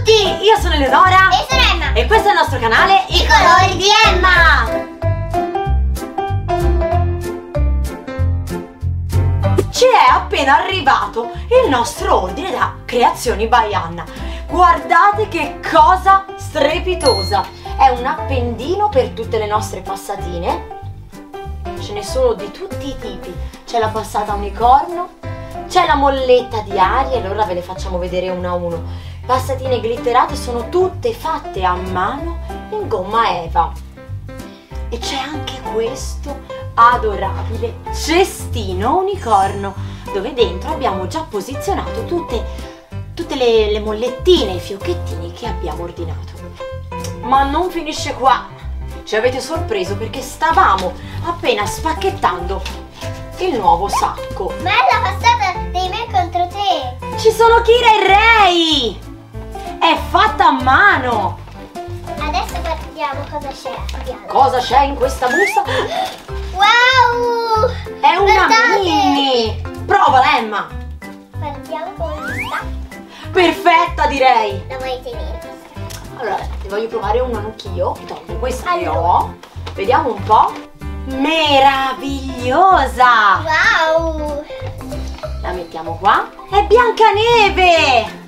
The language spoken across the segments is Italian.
tutti, io sono Eleonora E sono Emma. e questo è il nostro canale I colori di Emma. Ci è appena arrivato il nostro ordine da Creazioni by Anna. Guardate che cosa strepitosa! È un appendino per tutte le nostre passatine. Ce ne sono di tutti i tipi. C'è la passata unicorno, c'è la molletta di aria, allora ve le facciamo vedere una a uno. Passatine glitterate sono tutte fatte a mano in gomma Eva. E c'è anche questo adorabile cestino unicorno dove dentro abbiamo già posizionato tutte, tutte le, le mollettine, i fiocchettini che abbiamo ordinato. Ma non finisce qua, ci avete sorpreso perché stavamo appena spacchettando il nuovo sacco. Bella passata dei me contro te. Ci sono Kira e Ray! È fatta a mano! Adesso guardiamo cosa c'è. Cosa c'è in questa busta? Wow! È una Guardate! mini! Provala Emma! Guardiamo come sta. Perfetta direi! La vuoi tenere? Allora, ti voglio provare una anch'io. Tolgo questa che Allora. ho. Vediamo un po'. Meravigliosa! Wow! La mettiamo qua. È Biancaneve!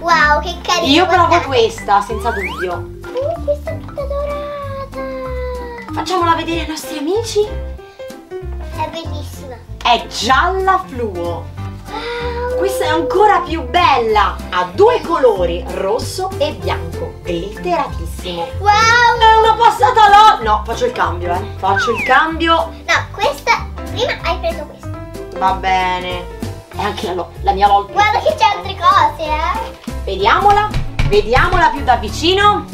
Wow, che carino! Io provo guardate. questa, senza dubbio. Uh, questa è tutta dorata. Facciamola vedere ai nostri amici. È bellissima. È gialla fluo. Wow! Questa è ancora più bella. Ha due colori, rosso e bianco. Glitteratissimo. Wow! È una passata là. No, faccio il cambio, eh. Faccio il cambio. No, questa... Prima hai preso questa. Va bene. Anche la, la mia volta. Guarda che c'è altre cose, eh. Vediamola. Vediamola più da vicino.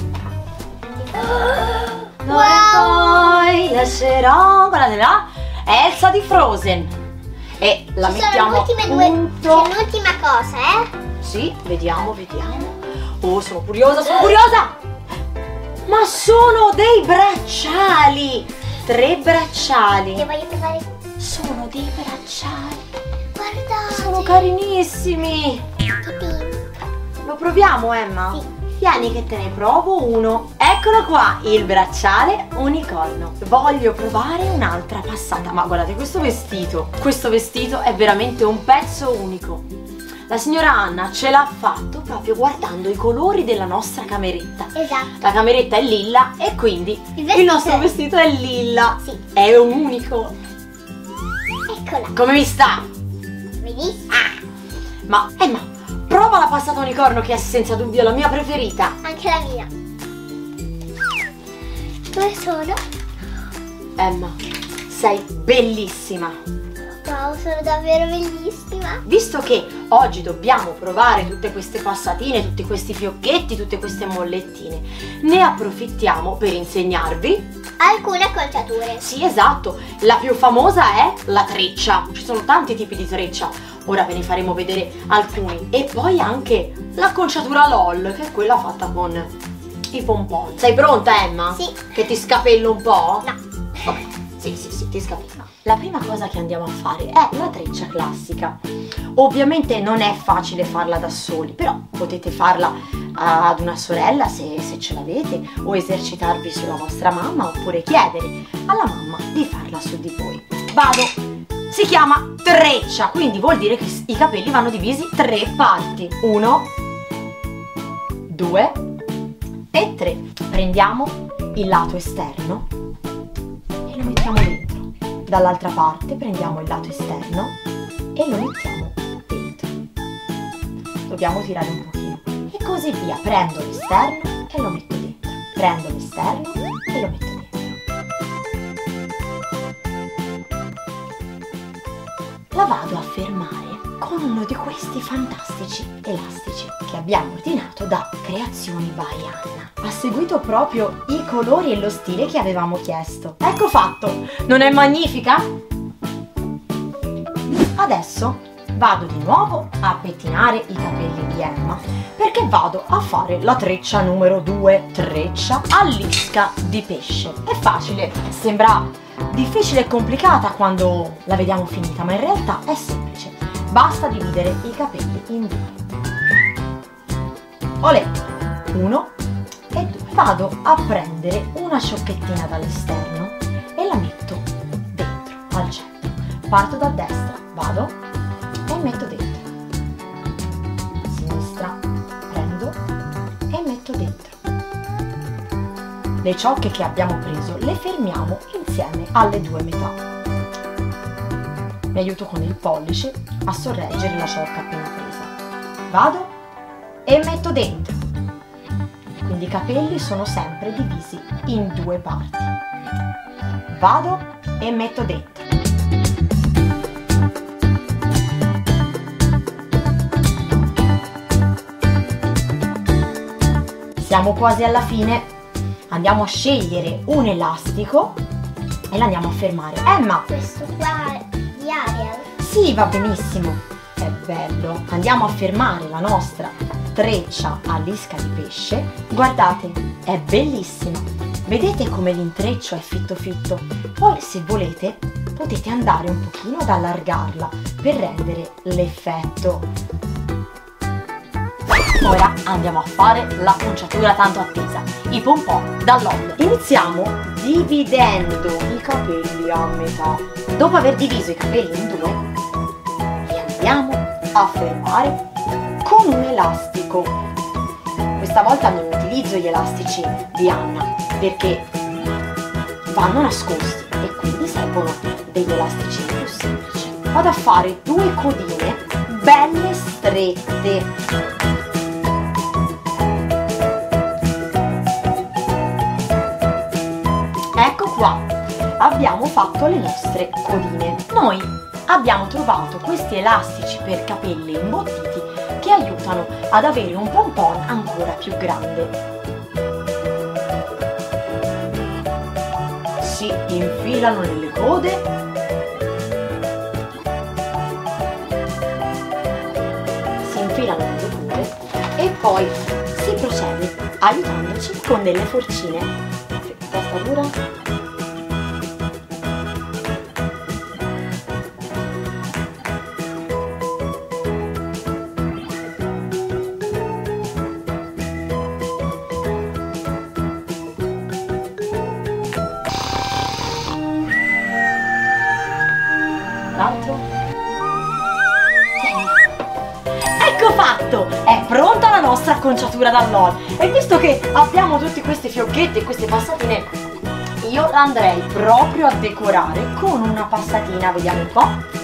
Dove poi lascerò. Guardate là. Elsa di Frozen. E la Ci sono mettiamo le ultime due. appunto. C'è l'ultima cosa, eh. Sì, vediamo, vediamo. Oh, sono curiosa, sono curiosa! Ma sono dei bracciali! Tre bracciali. Che voglio provare. Sono dei bracciali. Guardate. Sono carinissimi. Lo proviamo, Emma? Sì. Vieni che te ne provo uno. Eccolo qua, il bracciale unicorno. Voglio provare un'altra passata. Ma guardate questo vestito. Questo vestito è veramente un pezzo unico. La signora Anna ce l'ha fatto proprio guardando i colori della nostra cameretta. Esatto. La cameretta è lilla e quindi Il il, nostro vestito è lilla. Sì. È unico. Eccola. Come mi sta? Vedi? Ma Emma, prova la passata unicorno che è senza dubbio la mia preferita. Anche la mia. Dove sono? Emma, sei bellissima. Wow, sono davvero bellissima. Visto che oggi dobbiamo provare tutte queste passatine, tutti questi fiocchetti, tutte queste mollettine, ne approfittiamo per insegnarvi. Alcune acconciature. Sì, esatto, la più famosa è la treccia. Ci sono tanti tipi di treccia. Ora ve ne faremo vedere alcuni. E poi anche l'acconciatura LOL, che è quella fatta con i pompon. Sei pronta, Emma? Sì. Che ti scapello un po'? No. Ok, sì, sì, sì, ti scapello. La prima cosa che andiamo a fare è la treccia classica. Ovviamente non è facile farla da soli, però potete farla ad una sorella se, se ce l'avete, o esercitarvi sulla vostra mamma, oppure chiedere alla mamma di farla su di voi. Vado! Si chiama treccia, quindi vuol dire che i capelli vanno divisi tre parti. Uno, due e tre. Prendiamo il lato esterno Dall'altra parte prendiamo il lato esterno e lo mettiamo dentro. Dobbiamo tirare un pochino. E così via. Prendo l'esterno e lo metto dentro. Prendo l'esterno e lo metto dentro. La vado a fermare con uno di questi fantastici elastici che abbiamo ordinato da Creazioni by Anna. Ha seguito proprio i colori e lo stile che avevamo chiesto. Ecco fatto! Non è magnifica? Adesso vado di nuovo a pettinare i capelli di Emma perché vado a fare la treccia numero 2, treccia all'isca di pesce. È facile, sembra difficile e complicata quando la vediamo finita, ma in realtà è semplice. Basta dividere i capelli in due. Olè! uno e due vado a prendere una ciochettina dall'esterno e la metto dentro al centro. Parto da destra vado e metto dentro. Sinistra prendo e metto dentro. Le ciocche che abbiamo preso le fermiamo insieme alle due metà. Mi aiuto con il pollice a sorreggere la ciocca appena presa. Vado e metto dentro quindi i capelli sono sempre divisi in due parti. Vado e metto dentro. Siamo quasi alla fine. Andiamo a scegliere un elastico e l'andiamo a fermare. Emma! Questo qua di Ariel. Sì, va benissimo. È bello. Andiamo a fermare la nostra treccia all'isca di pesce. Guardate, è bellissima. Vedete come l'intreccio è fitto fitto? Poi se volete potete andare un pochino ad allargarla per rendere l'effetto. Ora andiamo a fare la conciatura tanto attesa, i pompon dall'olio. Iniziamo dividendo i capelli a metà. Dopo aver diviso i capelli in due, li andiamo a fermare con un elastico. Questa volta non utilizzo gli elastici di Anna perché vanno nascosti e quindi servono degli elastici più semplici. Vado a fare due codine belle strette. Ecco qua, abbiamo fatto le nostre codine. Noi abbiamo trovato questi elastici per capelli imbottiti che aiutano ad avere un pompon ancora più grande. Si infilano nelle code si infilano nelle code e poi si procede aiutandoci con delle forcine. Testa dura. L'altro. Ecco fatto! È pronta la nostra acconciatura dall'ol. E visto che abbiamo tutti questi fiocchetti e queste passatine, io la andrei proprio a decorare con una passatina, vediamo un po'.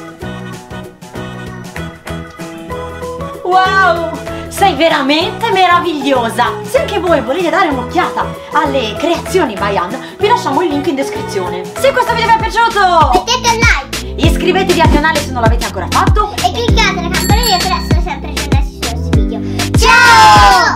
Wow! Sei veramente meravigliosa! Se anche voi volete dare un'occhiata alle creazioni Ann, vi lasciamo il link in descrizione. Se questo video vi è piaciuto, Mettete un like iscrivetevi al canale se non l'avete ancora fatto. E cliccate la campanella per essere sempre aggiornati sui nostri video. Ciao!